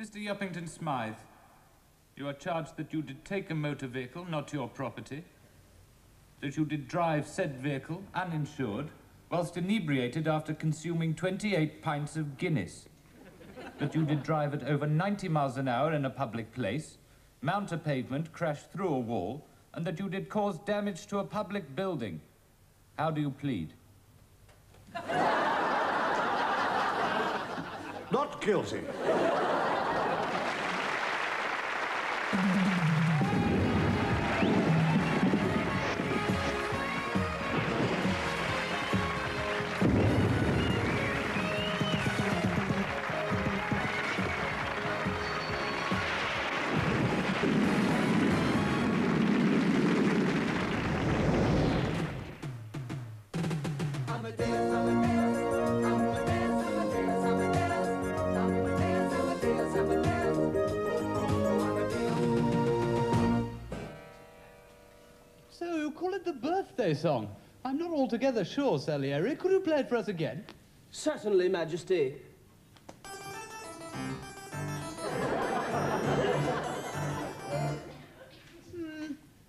Mr. Yuppington Smythe, you are charged that you did take a motor vehicle, not your property, that you did drive said vehicle, uninsured, whilst inebriated after consuming 28 pints of Guinness, that you did drive at over 90 miles an hour in a public place, mount a pavement, crash through a wall, and that you did cause damage to a public building. How do you plead? Not guilty. Mm-hmm. Birthday song? I'm not altogether sure, Salieri. Could you play it for us again? Certainly, Majesty.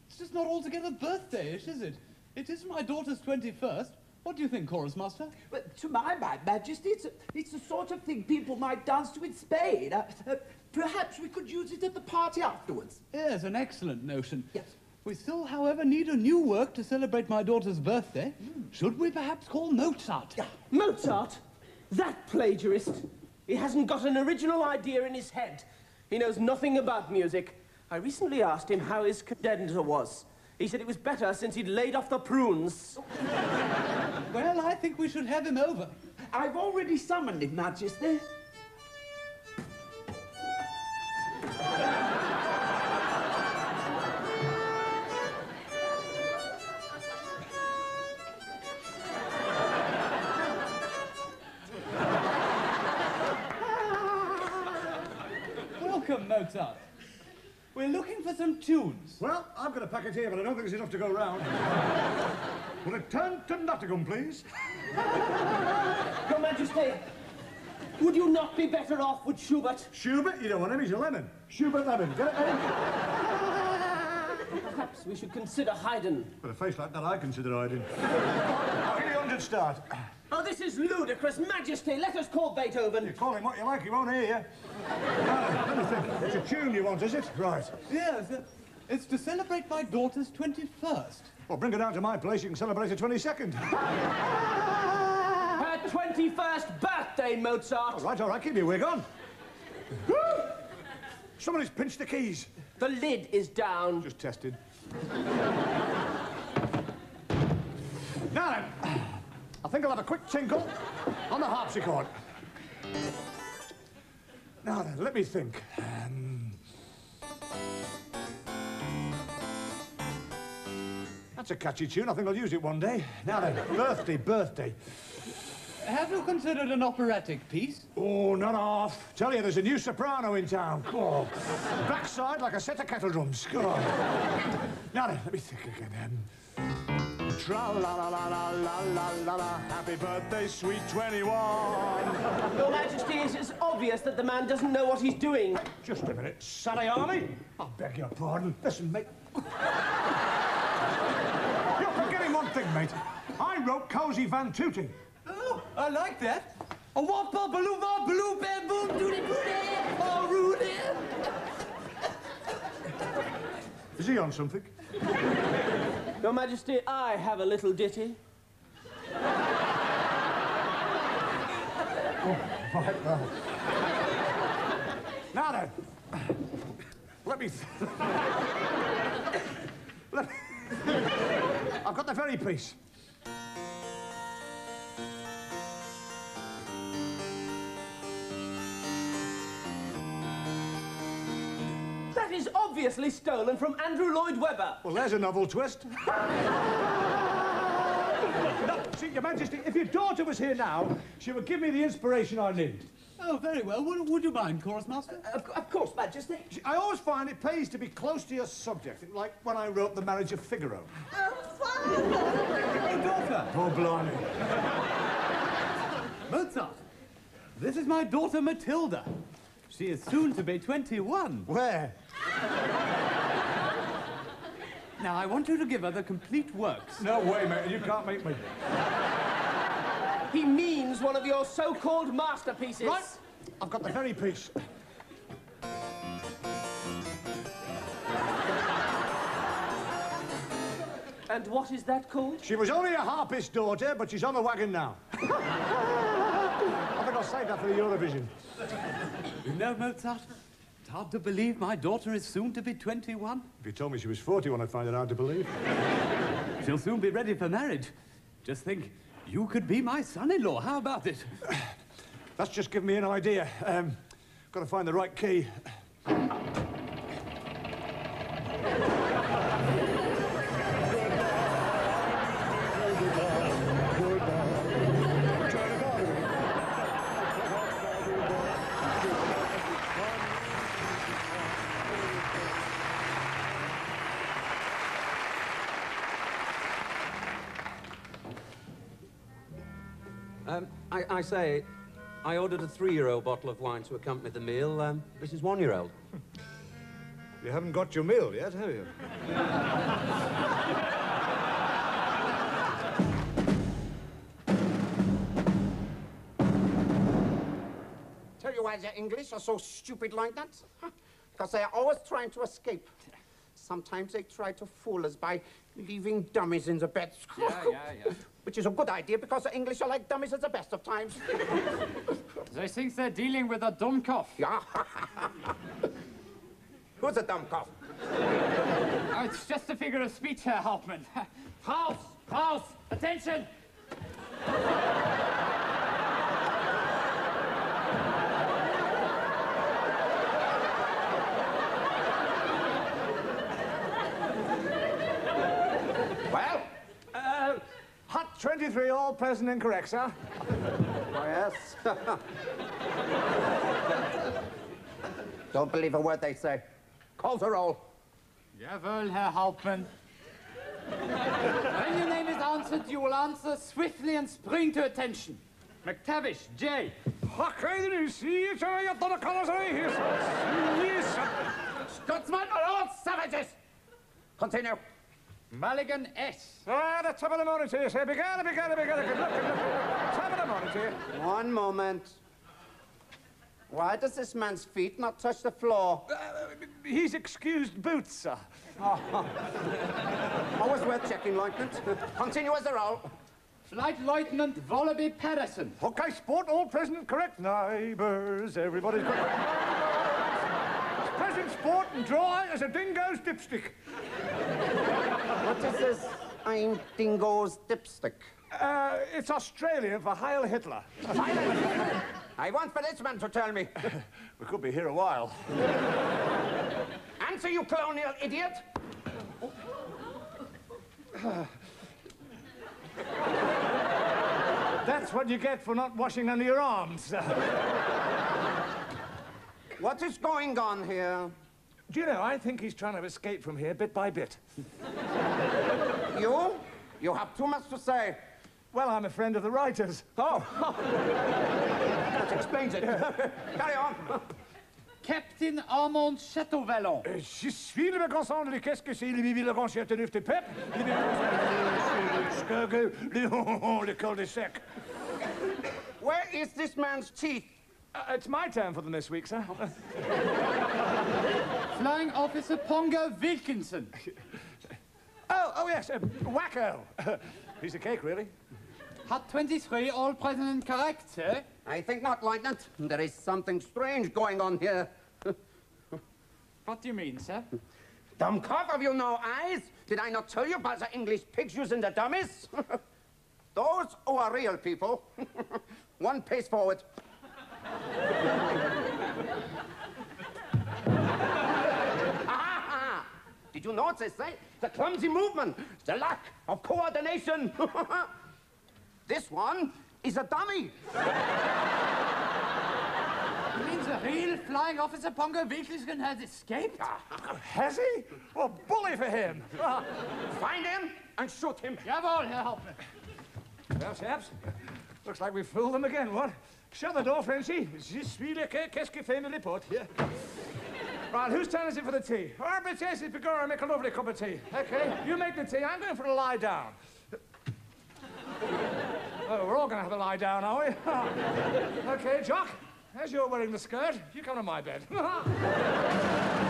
It's just not altogether birthday-ish, is it? It is my daughter's 21st. What do you think, Chorus Master? But to my mind, Majesty, it's, a, it's the sort of thing people might dance to in Spain. Uh, uh, perhaps we could use it at the party afterwards. Yes, an excellent notion. Yes. We still, however, need a new work to celebrate my daughter's birthday. Should we perhaps call Mozart? Yeah. Mozart? That plagiarist. He hasn't got an original idea in his head. He knows nothing about music. I recently asked him how his cadenza was. He said it was better since he'd laid off the prunes. Well, I think we should have him over. I've already summoned him, Majesty. Tunes. Well, I've got a packet here, but I don't think it's enough to go round. Will it turn to Nottingham, please? Your Majesty, would you not be better off with Schubert? Schubert? You don't want him, he's a lemon. Schubert lemon. Get it, Eddie? Perhaps we should consider Haydn. With a face like that, I consider Haydn. I'll give you a hundred start. Oh, this is ludicrous. Majesty, let us call Beethoven. You call him what you like, he won't hear you. Now, let me think. It's a tune you want, is it? Right. Yes, uh, it's to celebrate my daughter's 21st. Well, bring her down to my place, you can celebrate her 22nd. Her 21st birthday, Mozart. all right, all right, keep your wig on. Somebody's pinched the keys. The lid is down. Just tested. now then, I think I'll have a quick tinkle on the harpsichord. Now then, let me think. Um, that's a catchy tune. I think I'll use it one day. Now then, birthday, birthday. Have you considered an operatic piece? Oh, not half. Tell you, there's a new soprano in town. Oh, backside like a set of kettle drums. Go on. Now then, let me think again. Um, Tra la la la la la la la la. Happy birthday, sweet 21. Your Majesty, it is obvious that the man doesn't know what he's doing. Just a minute, Saliani. I beg your pardon. Listen, mate. You're forgetting one thing, mate. I wrote Cozy Van Tooting. Oh, I like that. A whopper, baloo, wop, baloo, bam, boom, doody, booty, oh, Rudy. Is he on something? Your Majesty, I have a little ditty. oh, Right, well. Now then, let me. let me... I've got the very piece. That is obviously stolen from Andrew Lloyd Webber. Well, there's a novel twist. no, see, Your Majesty, if your daughter was here now, she would give me the inspiration I need. Oh, very well. Would, would you mind, Chorus Master? Of, of course, Majesty. I always find it pays to be close to your subject, like when I wrote The Marriage of Figaro. Oh, Oh, daughter. Oh, blimey. Mozart. This is my daughter Matilda. She is soon to be 21. Where? Now, I want you to give her the complete works. No way, mate. You can't make me. He means one of your so-called masterpieces. Right. I've got the very piece. And what is that called? She was only a harpist's daughter, but she's on the wagon now. I think I'll save that for the Eurovision. You know, Mozart, it's hard to believe my daughter is soon to be 21. If you told me she was 41, I'd find it hard to believe. She'll soon be ready for marriage. Just think, you could be my son-in-law. How about it? That's just given me an idea. Um, got to find the right key. I, I say, I ordered a three-year-old bottle of wine to accompany the meal. Um, this is one-year-old. You haven't got your meal yet, have you? Tell you why the English are so stupid like that? Because they are always trying to escape. Sometimes they try to fool us by leaving dummies in the bed. Yeah, yeah, yeah. Which is a good idea because the English are like dummies at the best of times. They think they're dealing with a Dummkopf. yeah. Who's a dumb cough? Oh, it's just a figure of speech, Herr Hauptmann. Raus! Raus! Attention! 23, all present and correct, sir. oh, yes. Don't believe a word they say. Call the roll. Jawohl, Herr Hauptmann. when your name is answered, you will answer swiftly and spring to attention. McTavish, J. Okay, then you see it, I got the colours right here, sir. Yes, sir. Scotsman are all savages. Continue. Mulligan, S. Ah, the top of the morning to you, sir. Began, began, began. Good luck, good luck, good. Top of the morning to you. One moment. Why does this man's feet not touch the floor? Uh, he's excused boots, sir. Always worth checking, Lieutenant. Continue as a roll. Flight Lieutenant Wallaby Patterson. Okay, sport, all present correct. Neighbours, everybody's got Present sport and dry as a dingo's dipstick. What is this? I'm Dingo's dipstick. Uh, it's Australia for Heil Hitler. I want policeman to tell me. We could be here a while. Answer, you colonial idiot. That's what you get for not washing under your arms. What is going on here? Do you know, I think he's trying to escape from here bit by bit. You? You have too much to say. Well, I'm a friend of the writers. Oh. that explains it. Carry on. Captain Armand Chateauvallon. Euh, Je suis le consent de qu'est-ce que c'est le bibi le grand château de pep, le bibi le skugge, le le cul de sec. Where is this man's teeth? Uh, it's my turn for them this week, sir. Flying Officer Pongo Wilkinson. Oh, oh yes, uh, Wacko. Piece of cake, really. Hut 23, all present and correct, sir. I think not, Lieutenant. There is something strange going on here. What do you mean, sir? Dumb cough, have you no eyes? Did I not tell you about the English pigs using the dummies? Those who are real people. One pace forward. Did you notice, eh? The clumsy movement, the lack of coordination. this one is a dummy. You mean the real Flying Officer Pongo Wilkinson has escaped? Has he? Well, bully for him. Ah, Find him and shoot him. Jawohl, Herr Hauptmann. well, chaps, looks like we fooled them again, what? Shut the door, Frenchy. Je suis le que, qu'est-ce que fait le pot? Yeah. Right, whose turn is it for the tea? Herbert says it's Pagora, make a lovely cup of tea. Okay, you make the tea. I'm going for a lie down. oh, we're all going to have a lie down, are we? okay, Jock, as you're wearing the skirt, you come to my bed.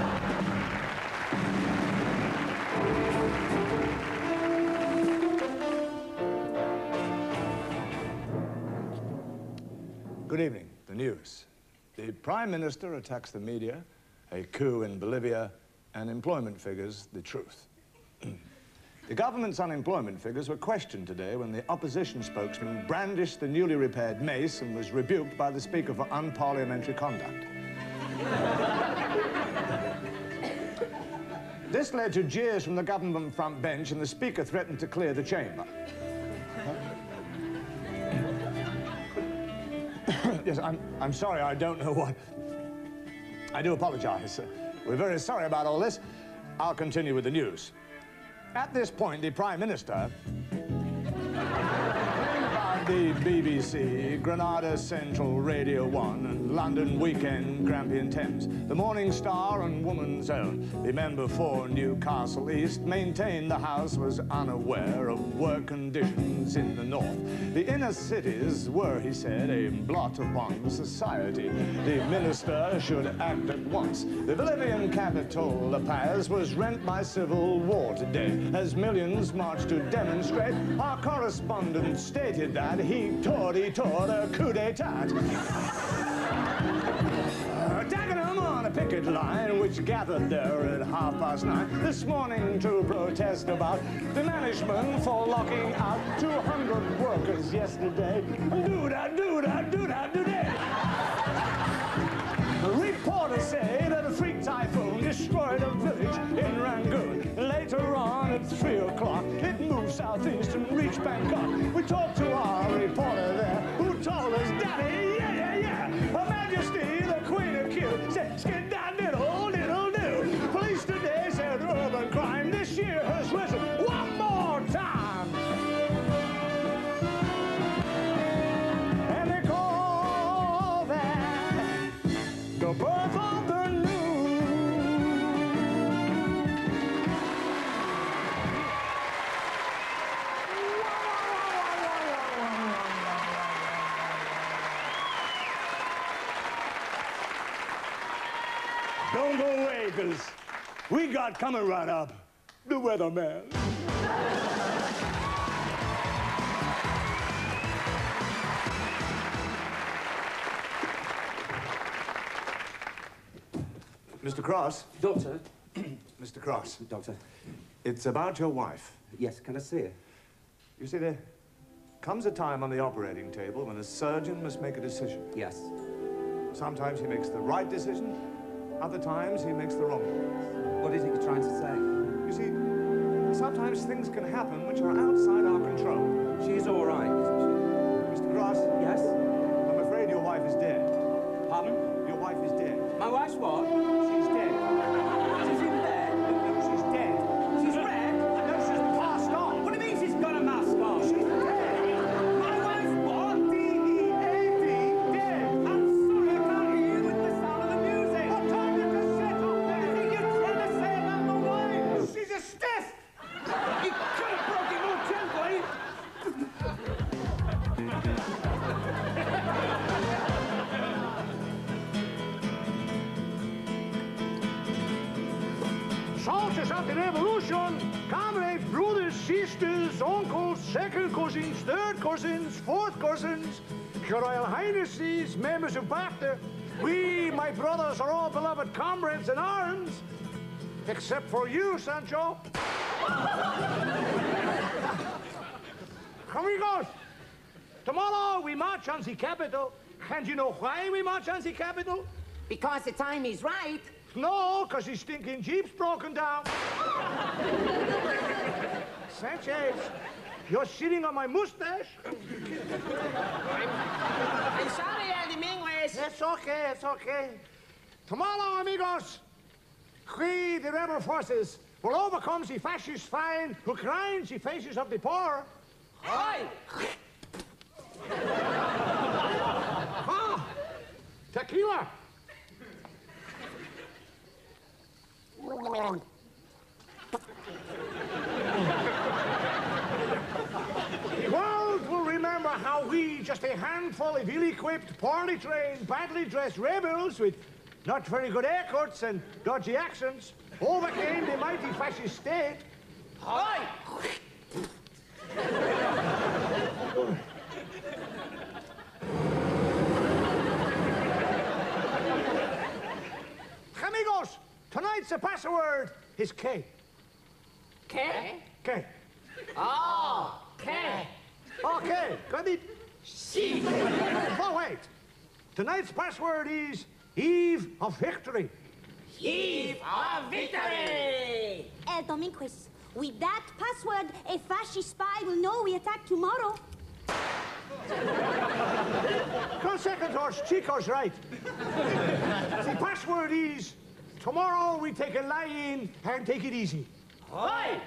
Good evening. The news. The Prime Minister attacks the media, a coup in Bolivia, and employment figures, the truth. the government's unemployment figures were questioned today when the opposition spokesman brandished the newly repaired mace and was rebuked by the Speaker for unparliamentary conduct. this led to jeers from the government front bench, and the Speaker threatened to clear the chamber. yes, I'm, I'm sorry, I don't know what. I do apologize. We're very sorry about all this. I'll continue with the news. At this point, the Prime Minister the BBC, Granada Central Radio 1, and London Weekend, Grampian Thames. The Morning Star and Woman's Own. The member for Newcastle East maintained the House was unaware of work conditions in the north. The inner cities were, he said, a blot upon society. The minister should act once. The Bolivian capital, La Paz, was rent by civil war today. As millions marched to demonstrate, our correspondent stated that he taught, he taught a coup d'etat. Them on a picket line, which gathered there at half past nine this morning to protest about the management for locking out 200 workers yesterday. Do that, do that, do that, do that. Say that a freak typhoon destroyed a village in Rangoon. Later on at 3 o'clock, it moved southeast and reached Bangkok. We talked coming right up the weatherman. Mr. Cross, Doctor? Mr. Cross, Doctor? it's about your wife. Yes, can I see her? You see, there comes a time on the operating table when a surgeon must make a decision. Yes. Sometimes he makes the right decision, other times he makes the wrong one. What is it you're trying to say? You see, sometimes things can happen which are outside our control. She's all right, cousins, third cousins, fourth cousins, your Royal Highnesses, members of BAFTA, we, my brothers, are all beloved comrades in arms, except for you, Sancho. Amigos, tomorrow we march on the capital. And you know why we march on the capital? Because the time is right. No, because his stinking jeep's broken down. Sanchez, you're sitting on my mustache. I'm sorry, El Dominguez. It's okay, it's okay. Tomorrow, amigos, we, the rebel forces, will overcome the fascist fine who grinds the faces of the poor. Oi! Huh? Ah, tequila. The world will remember how we, just a handful of ill-equipped, poorly trained, badly dressed rebels with not very good haircuts and dodgy accents, overcame the mighty fascist state. Aye! Amigos, tonight's the password is K. K? K. Oh, K. Okay, got it? C. Oh, wait. Tonight's password is Eve of Victory. Eve of victory! El Dominguez. With that password, a fascist spy will know we attack tomorrow. One second, horse. Chico's right. the password is tomorrow we take a lie in and take it easy. Aye!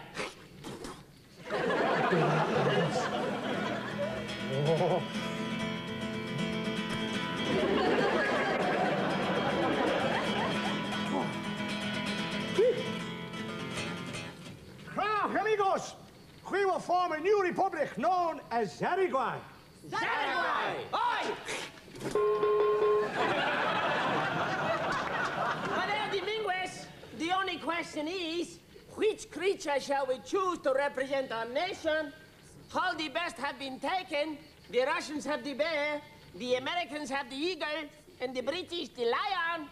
New known as Zariguan. Aye! Aye! Madame Dominguez, the only question is, which creature shall we choose to represent our nation? All the best have been taken. The Russians have the bear, the Americans have the eagle, and the British the lion.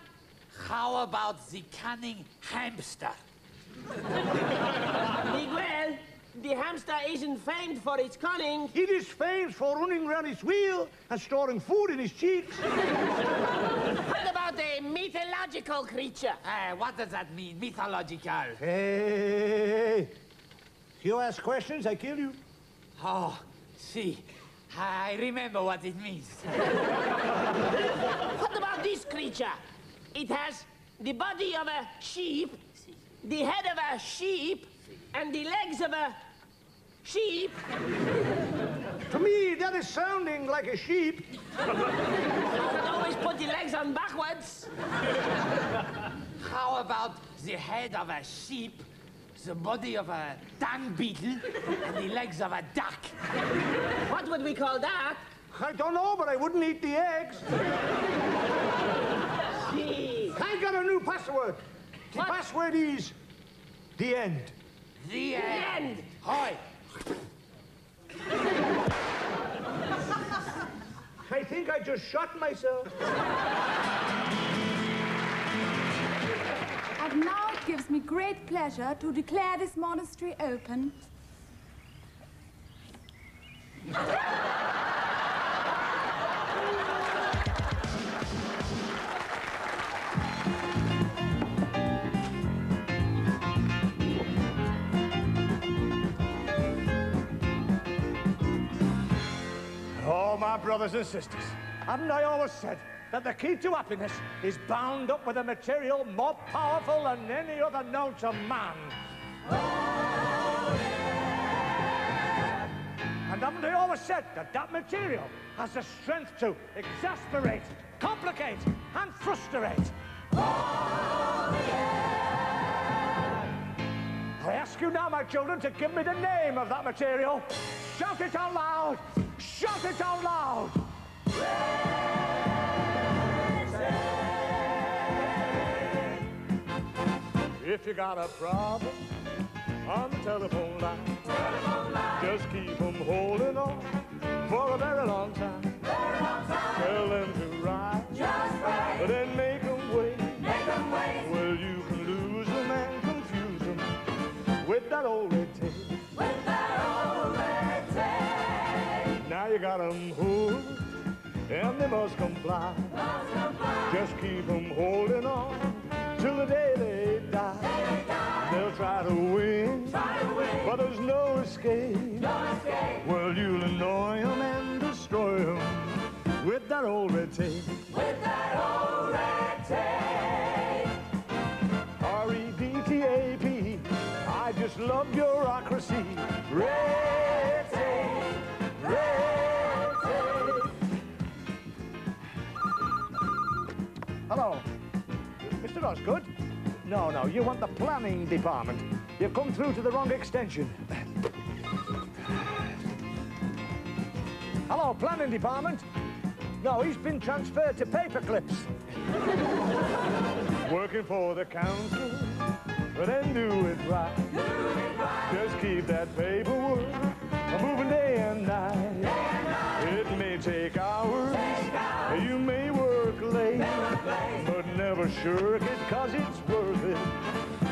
How about the cunning hamster? Miguel, the hamster isn't famed for its cunning. It is famed for running around its wheel and storing food in his cheeks. What about a mythological creature? Uh, what does that mean, mythological? Hey, you ask questions, I kill you. Oh, see, I remember what it means. What about this creature? It has the body of a sheep, the head of a sheep, and the legs of a sheep. To me, that is sounding like a sheep. Can always put the legs on backwards. How about the head of a sheep, the body of a dung beetle, and the legs of a duck? What would we call that? I don't know, but I wouldn't eat the eggs. Gee. I got a new password. The What? password is the end. The The end. Hi. I think I just shot myself. And now it gives me great pleasure to declare this monastery open. Brothers and sisters, haven't I always said that the key to happiness is bound up with a material more powerful than any other known to man? And haven't I always said that that material has the strength to exasperate, complicate, and frustrate? I ask you now, my children, to give me the name of that material. Shout it out loud! Shout it out loud! If you got a problem on the telephone line, just keep keep 'em holding on for a very long time. Tell them to rise, but then make 'em wait. Well, you can lose 'em and confuse 'em with that old red tape. Now you got 'em hooked, and they must comply. Just keep 'em holding on till the day they die. They'll try to win, but there's no escape. Well, you'll annoy annoy 'em Mr. Osgood? No, no, you want the planning department. You've come through to the wrong extension. Hello, planning department. No, he's been transferred to paper clips. Working for the council, but then do it right. Just keep that paperwork moving day and night. It may take never shirk it, cause it's worth it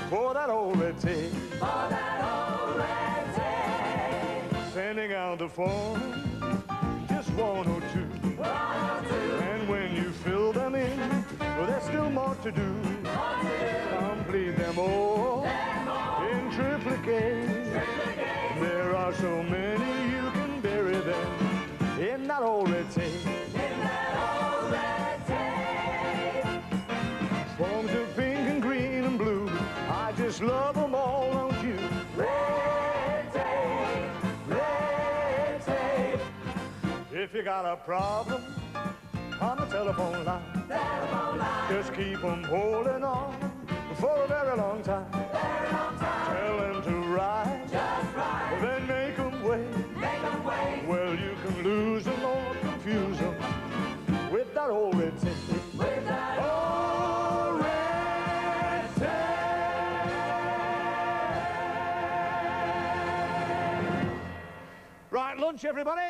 for that old red tape. Sending out the form, just one or two. And when you fill them in, well, there's still more to do. Complete them all in triplicate. There are so many you can bury them in that old red tape. Just love them all, don't you? Red tape, red tape. If you got a problem on the telephone line, just keep keep 'em holding on for a very long time. Tell them to ride, then make lunch, everybody.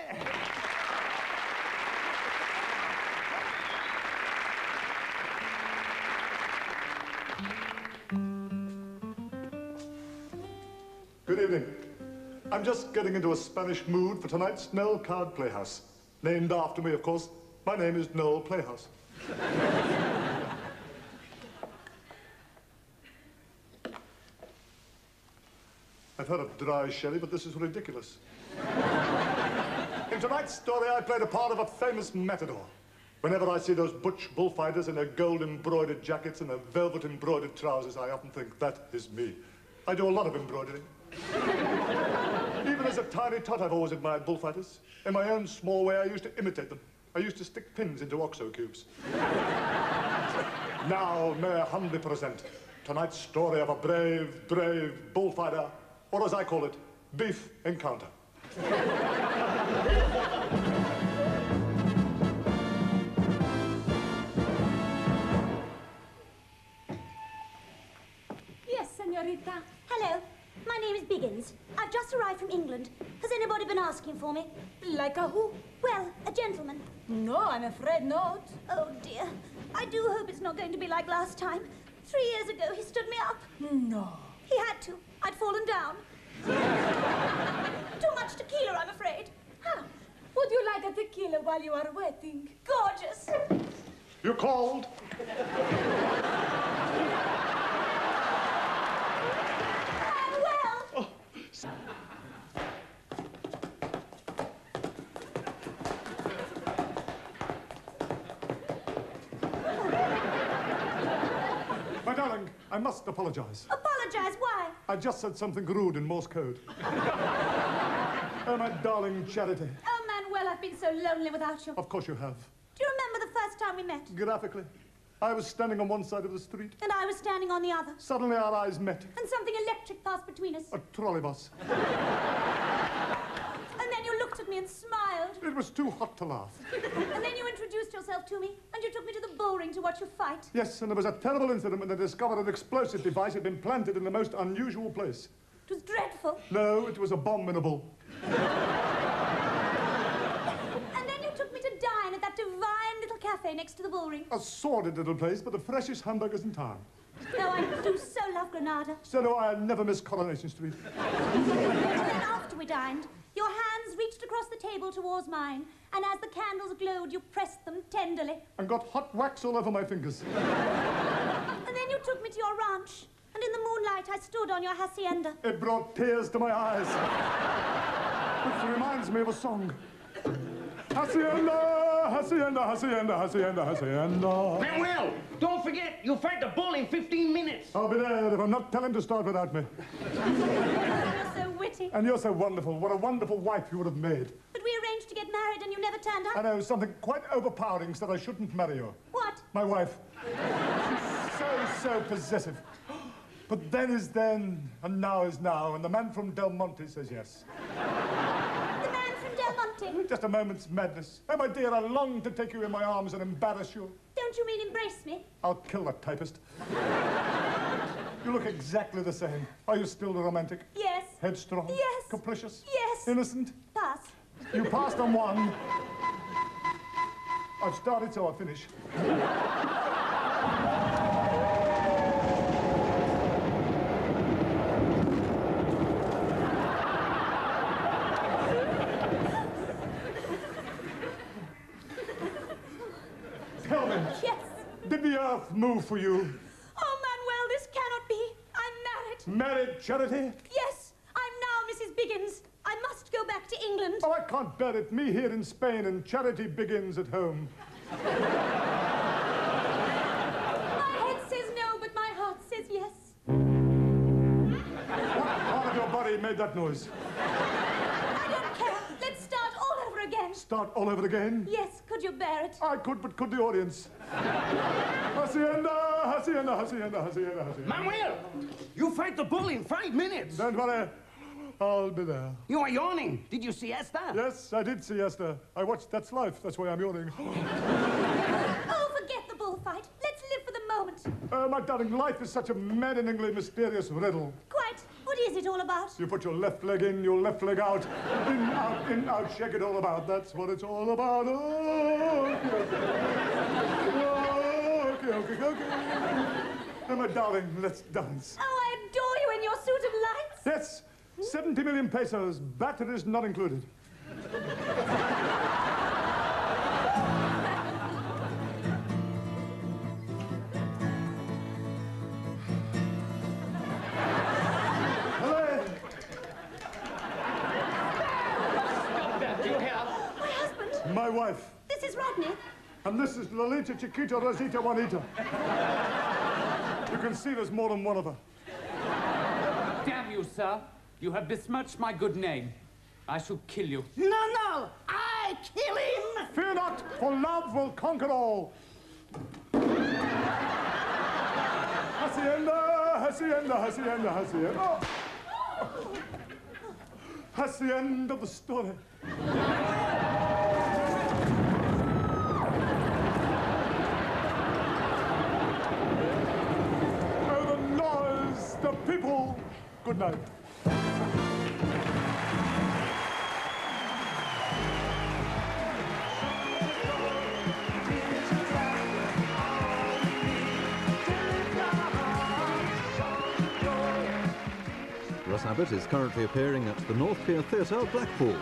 Good evening. I'm just getting into a Spanish mood for tonight's Noel Coward Playhouse. Named after me, of course. My name is Noel Playhouse. I've heard of dry sherry, but this is ridiculous. In tonight's story, I played the part of a famous matador. Whenever I see those butch bullfighters in their gold embroidered jackets and their velvet embroidered trousers, I often think, that is me. I do a lot of embroidering. Even as a tiny tot, I've always admired bullfighters. In my own small way, I used to imitate them. I used to stick pins into OXO cubes. now, may I humbly present tonight's story of a brave, brave bullfighter, or as I call it, beef encounter. Yes, senorita. Hello, my name is Biggins. I've just arrived from England. Has anybody been asking for me? Like a who? Well, a gentleman. No, I'm afraid not. Oh dear. I do hope it's not going to be like last time. Three years ago, he stood me up. No. He had to. I'd fallen down. Too much tequila, I'm afraid. Huh. Would you like a tequila while you are waiting? Gorgeous. You called? well. Oh. My darling, I must apologize. Apologize, why? I just said something rude in Morse code. oh, my darling Charity. Oh, Manuel, I've been so lonely without you. Of course you have. Do you remember the first time we met? Graphically. I was standing on one side of the street. And I was standing on the other. Suddenly our eyes met. And something electric passed between us. A trolleybus. And then you looked at me and smiled. It was too hot to laugh. and then you introduced yourself to me. And you took me to the bull ring to watch you fight. Yes, and there was a terrible incident when they discovered an explosive device had been planted in the most unusual place. It was dreadful. No, it was abominable. And then you took me to dine at that divine little cafe next to the bull ring. A sordid little place, but the freshest hamburgers in town. Oh, I do so love Granada. So do I I never miss Coronation Street. And then after we dined, your hands reached across the table towards mine, and as the candles glowed, you pressed them tenderly. And got hot wax all over my fingers. And then you took me to your ranch, and in the moonlight I stood on your hacienda. It brought tears to my eyes. Which reminds me of a song. Hacienda, hacienda, hacienda, hacienda, hacienda. Manuel, don't forget, you'll fight the bull in 15 minutes. I'll be there if I'm not telling to start without me. So witty. And you're so wonderful. What a wonderful wife you would have made. But we arranged to get married, and you never turned up. I know something quite overpowering said I shouldn't marry you. What? My wife. She's so, so possessive. But then is then, and now is now, and the man from Del Monte says yes. The man from Del Monte. Oh, just a moment's madness. Oh, my dear, I long to take you in my arms and embarrass you. Don't you mean embrace me? I'll kill that typist. you look exactly the same. Are you still romantic? Yes. Headstrong? Yes. Capricious? Yes. Innocent? Pass. You passed on one. I've started, so I'll finish. Tell me, Yes. did the earth move for you? Oh, Manuel, this cannot be. I'm married. Married Charity? Yes, I'm now Mrs. Biggins. I must go back to England. Oh, I can't bear it. Me here in Spain and Charity begins at home. My head says no, but my heart says yes. What Part of your body made that noise. I don't care. Let's start all over again. Start all over again? Yes, could you bear it? I could, but could the audience? Hacienda, hacienda, hacienda, hacienda, hacienda. Manuel, you fight the bull in five minutes. Don't worry, I'll be there. You are yawning. Did you siesta? Yes, I did siesta. I watched That's Life. That's why I'm yawning. Oh, forget the bullfight. Let's live for the moment. Oh, my darling, life is such a maddeningly mysterious riddle. Quite. What is it all about? You put your left leg in, your left leg out. In, out, in, out, shake it all about. That's what it's all about. Oh, okay, okay, okay. okay. Oh, my darling, let's dance. Oh, I adore you in your suit of lights. Yes, 70 million pesos, batteries not included. Hello. My husband. My wife. This is Rodney. And this is Lolita Chiquita Rosita Juanita. You can see there's more than one of her. Damn you, sir. You have besmirched my good name. I shall kill you. No, no, I kill him. Fear not, for love will conquer all. Hacienda, hacienda, hacienda, hacienda. That's the end of the story. Oh, the noise, the people. Good night. Abbot is currently appearing at the North Pier Theatre, Blackpool.